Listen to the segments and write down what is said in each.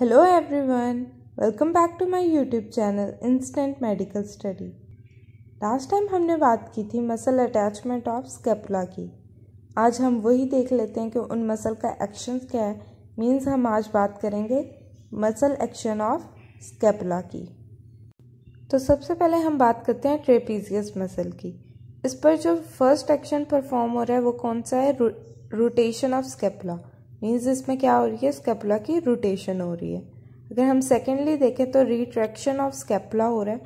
Hello everyone, welcome back to my YouTube channel Instant Medical Study. Last time हमने बात की थी muscle attachment of scapula की। आज हम वही देख लेते हैं कि उन मसल का एक्शन क्या है। मीन्स हम आज बात करेंगे मसल एक्शन ऑफ़ स्केपुला की। तो सबसे पहले हम बात करते हैं ट्रेपीजियस मसल की। इस पर जो फ़र्स्ट एक्शन परफॉर्म हो रहा है वो कौन सा है? रोटेशन ऑफ़ स्केपुला मीन्स इसमें क्या हो रही है? स्केपुला की रोटेशन हो रही है। अगर हम सेकेंडली देखें तो रिट्रैक्शन ऑफ़ स्केपुला हो रहा है,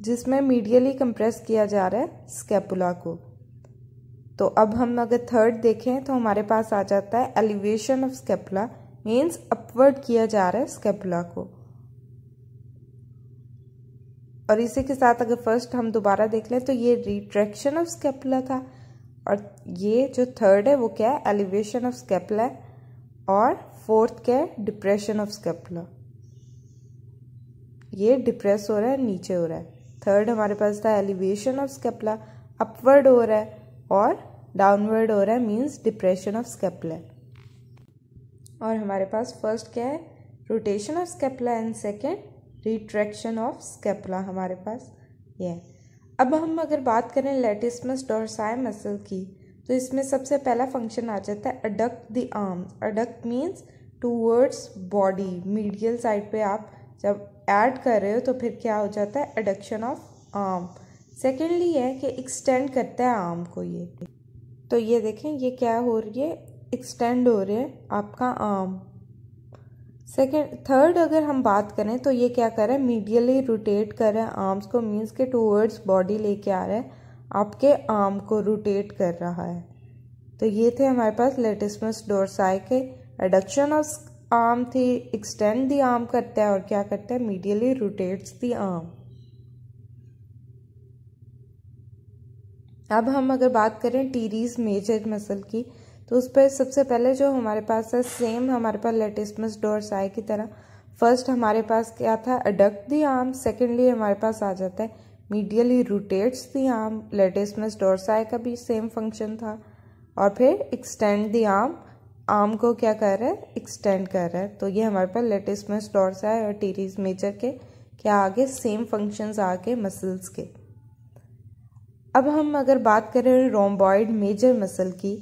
जिसमें मीडियली कंप्रेस किया जा रहा है स्केपुला को। तो अब हम अगर थर्ड देखें तो हमारे पास आ जाता है elevation of scapula means upward किया जा रहा है स्केपुला को। और इसी के साथ अगर फ़र्स्ट हम दोबारा देख लें तो ये रिट्रैक्शन ऑफ़ स्केपुला था। और ये जो थर्ड है वो क्या है? एलिवेशन ऑफ़ स्केपुला है। और फोर्थ क्या है डिप्रेशन ऑफ़ स्केपुला ये डिप्रेस हो रहा है, नीचे हो रहा है। थर्ड हमारे पास था एलिवेशन ऑफ़ स्केपुला अपवर्ड हो रहा है और डाउनवर्ड हो रहा है मींस डिप्रेशन ऑफ़ स्केपुला और हमारे पास फ़र्स्ट क्या है? Rotation of scapula and second retraction of scapula हमारे पास। ये। अब हम अगर बात करें लेटिसमस डोरसाई मसल की तो इसमें सबसे पहला फ़ंक्शन आ जाता है adduct the arm adduct means towards body medial side पे आप जब ऐड कर रहे हो तो फिर क्या हो जाता है? अडक्शन ऑफ़ आर्म सेकेंडली है कि एक्सटेंड करता है आर्म को ये। तो ये देखें, ये क्या हो रही है? एक्सटेंड हो रही है आपका आर्म सेकेंड थर्ड अगर हम बात करें तो ये क्या कर रहा है? मीडियली रोटेट कर रहा है आर्म्स को. मीन्स के टूवर्ड्स बॉडी लेके आ रहा है। आपके आर्म को रोटेट कर रहा है। तो ये थे हमारे पास लेटिसमस डोरसाई के एडक्शन ऑफ़ आर्म थी एक्सटेंड दी आर्म करता है और क्या करता है? मीडियली रोटेट्स दी आर्म अब हम अगर बात करें टीरीज मेजर मसल की तो उस पर सबसे पहले जो हमारे पास है सेम हमारे पास लेटिसमस डोरसाई की तरह। फ़र्स्ट हमारे पास क्या था? अडक्ट दी आर्म सेकेंडली हमारे पास आ जाता है medially rotates the arm latissimus dorsi का भी सेम फ़ंक्शन था। और फिर एक्सटेंड दी आर्म आर्म को क्या कर रहा है? एक्सटेंड कर रहा है। तो ये हमारे पास लेटिसमस डोरसाई और टीरीज मेजर के क्या आगे सेम फ़ंक्शंस आगे मसल्स के। अब हम अगर बात करें रोम्बॉइड मेजर मसल की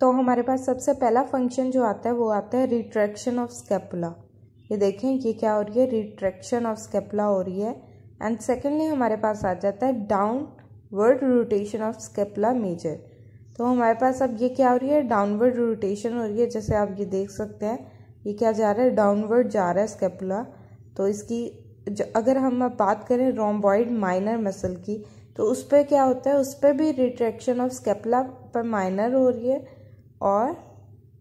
तो हमारे पास सबसे पहला फ़ंक्शन जो आता है, वो आता है रिट्रैक्शन ऑफ़ स्केपुला ये देखें, ये क्या हो रही है? रिट्रैक्शन ऑफ़ स्केपुला हो रही है। एंड सेकेंडली हमारे पास आ जाता है downward rotation of scapula major तो हमारे पास अब ये क्या हो रही है? डाउनवर्ड रोटेशन हो रही है। जैसे आप ये देख सकते हैं, ये क्या जा रहा है? डाउनवर्ड जा रहा है स्केपुला तो इसकी अगर हम बात करें रोम्बॉइड माइनर मसल की तो उस पर क्या होता है? उस पर भी रिट्रैक्शन ऑफ़ स्केपला पर माइनर हो रही है। और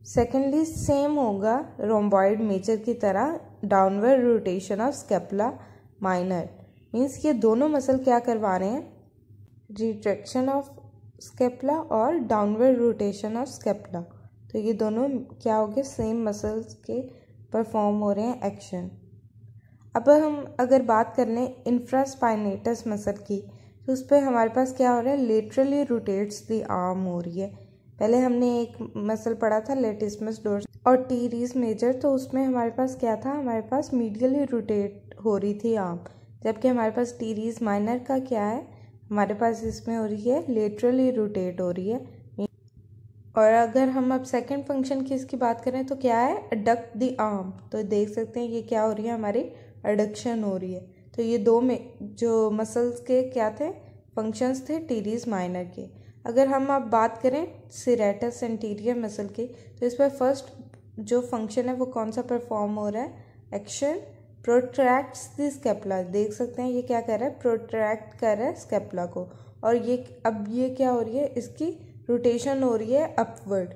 सेकेंडली सेम होगा रोम्बॉइड मेजर की तरह downward rotation of scapula minor means ये दोनों मसल क्या करवा रहे हैं? रिट्रैक्शन ऑफ़ स्केपला और डाउनवर्ड रोटेशन ऑफ़ स्केपला तो ये दोनों क्या हो गए? सेम मसल्स के परफॉर्म हो रहे हैं एक्शन अब हम अगर बात कर लें इंफ्रास्पाइनेटस मसल की तो उस पर हमारे पास क्या हो रहा है? लेटरली रोटेट्स दी आर्म हो रही है. पहले हमने एक मसल पढ़ा था लेटिसमस डोर और टीरीज मेजर तो उसमें हमारे पास क्या था? हमारे पास मीडियली रोटेट हो रही थी आर्म जबकि हमारे पास टीरीज माइनर का क्या है? हमारे पास इसमें हो रही है लेटरली रोटेट हो रही है। और अगर हम अब सेकंड फ़ंक्शन की इसकी बात करें तो क्या है? अडक्ट द आर्म तो देख सकते हैं ये क्या हो रही है? हमारी अडक्शन हो रही है। तो ये दो में जो मसल्स के क्या थे? फ़ंक्शंस थे टीरीज माइनर के। अगर हम अब बात करें सिरेटस एंटीरियर मसल की तो इस पर फ़र्स्ट जो फ़ंक्शन है वो कौन सा परफॉर्म हो रहा है? एक्शन प्रोट्रैक्ट्स द स्केपला देख सकते हैं ये क्या कर रहा है? प्रोट्रैक्ट कर रहा है स्केपला को। और ये अब ये क्या हो रही है? इसकी रोटेशन हो रही है अपवर्ड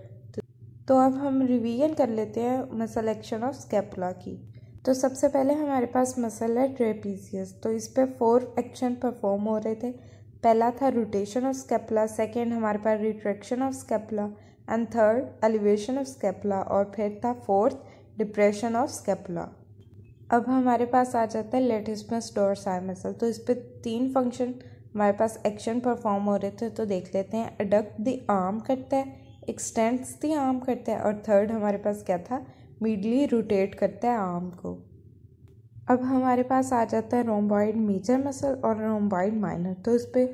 तो अब हम रिवीजन कर लेते हैं मसल एक्शन ऑफ़ स्केपला की। तो सबसे पहले हमारे पास मसल है ट्रेपीजियस तो इस पर फोर एक्शन परफॉर्म हो रहे थे। पहला था रोटेशन ऑफ़ स्केपला सेकेंड हमारे पास retraction of scapula and third elevation of scapula और फिर था फोर्थ डिप्रेशन ऑफ़ स्केपला अब हमारे पास आ जाता है लेट लेटिसमस डोरसाई मसल तो इस पर तीन फ़ंक्शन हमारे पास एक्शन परफॉर्म हो रहे थे तो देख लेते हैं। अडक्ट द आर्म करता है एक्सटेंड्स द आर्म करता है, और थर्ड हमारे पास क्या था? मीडली रोटेट करता है आर्म को। अब हमारे पास आ जाता है रोम्बॉइड मेजर मसल और रोम्बॉइड माइनर तो इस पर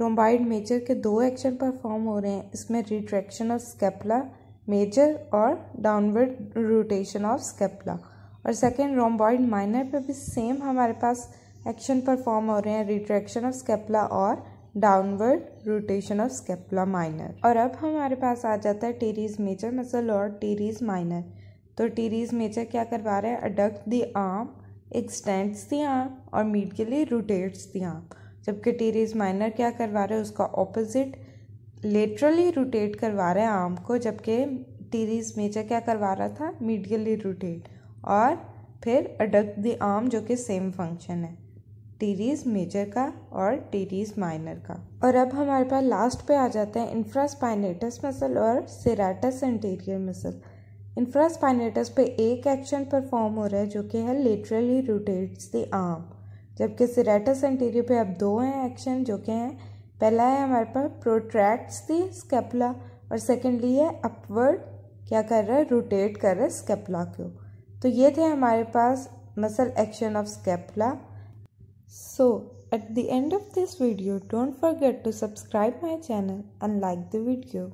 रोम्बॉइड मेजर के दो एक्शन परफॉर्म हो रहे हैं। इसमें रिट्रैक्शन ऑफ़ स्केपला मेजर और डाउनवर्ड रोटेशन ऑफ़ स्केपला और सेकेंड रोम्बॉइड माइनर पे भी सेम हमारे पास एक्शन परफॉर्म हो रहे हैं रिट्रैक्शन ऑफ़ स्केपला और downward rotation of scapula minor और अब हमारे पास आ जाता है टीरीज मेजर मसल और टीरीज माइनर तो टीरीज मेजर क्या करवा रहे हैं? Adduct the arm extends the arm और मीडियली रोटेट्स द आर्म जबकि टीरीज माइनर क्या करवा रहे हैं? उसका ऑपोजिट लेटरली रोटेट करवा रहे हैं आर्म को, जबकि टीरीज मेजर क्या करवा रहा था? मीडियली रोटेट और फिर अडक्ट द आर्म, जो कि सेम फ़ंक्शन है। टीरीज मेजर का और टीरीज माइनर का। और अब हमारे पास लास्ट पे आ जाते हैं इंफ्रास्पाइनेटस मसल और सेराटस एंटीरियर मसल इंफ्रास्पाइनेटस पे एक एक्शन परफॉर्म हो रहा है, जो कि है लिटरली रोटेट्स द आर्म जबकि सिरेटस एंटीरियर पे अब दो हैं एक्शन जो कि हैं, पहला है हमारे पास प्रोट्रैक्ट्स दी स्केपला और सेकेंडली है अपवर्ड क्या कर रहा है रोटेट कर रहा है स्केपला को। तो ये थे हमारे पास muscle action of scapula. So at the end of this video don't forget to subscribe my channel and like the video